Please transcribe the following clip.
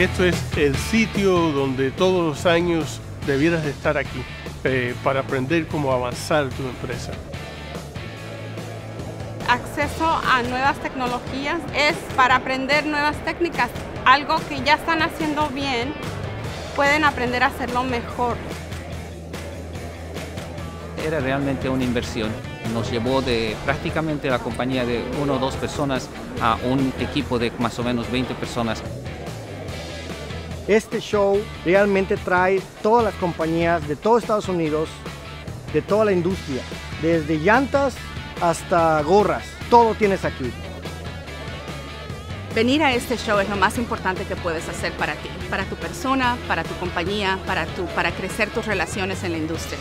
que esto es el sitio donde todos los años debieras de estar aquí eh, para aprender cómo avanzar tu empresa. Acceso a nuevas tecnologías es para aprender nuevas técnicas, algo que ya están haciendo bien, pueden aprender a hacerlo mejor. Era realmente una inversión. Nos llevó de prácticamente la compañía de uno o dos personas a un equipo de más o menos 20 personas. Este show realmente trae todas las compañías de todo Estados Unidos, de toda la industria, desde llantas hasta gorras, todo tienes aquí. Venir a este show es lo más importante que puedes hacer para ti, para tu persona, para tu compañía, para, tu, para crecer tus relaciones en la industria.